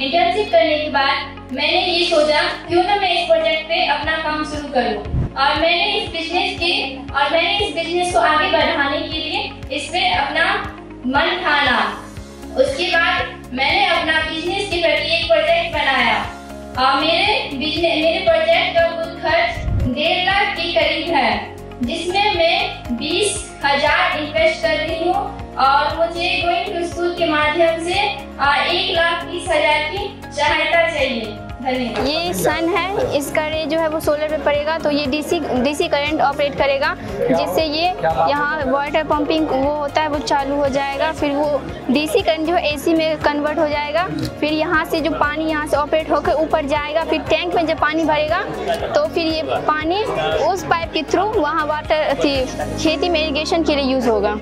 Internship करने के बाद मैंने ये सोचा, क्यों ना मैं इस प्रोजेक्ट पे अपना काम शुरू करूँ? और मैंने इस बिज़नेस के, और मैंने इस बिज़नेस को आगे बढ़ाने के लिए इस पे अपना मन ठाना। उसके बाद मैंने अपना बिज़नेस के प्रति एक प्रोजेक्ट बनाया। और मेरे बिज़नेस मेरे जिसमें मैं बीस हज़ार इन्वेस्ट कर रही हूँ और मुझे गोइंग टू स्कूल के माध्यम से एक लाख बीस हज़ार की सहायता चाहिए। ये सन है, इसका रे जो है वो सोलर पे पड़ेगा तो ये डीसी डीसी करंट ऑपरेट करेगा, जिससे ये यहाँ वाटर पंपिंग वो होता है, वो चालू हो जाएगा, फिर वो डीसी करंट जो है एसी में कन्वर्ट हो जाएगा, फिर यहाँ से जो पानी यहाँ से ऑपरेट होकर ऊपर जाएगा, फिर टैंक में जब पानी भरेगा तो फिर ये पानी उस पाइप के थ्रू वहाँ वाटर खेती में इरीगेशन के लिए यूज़ होगा।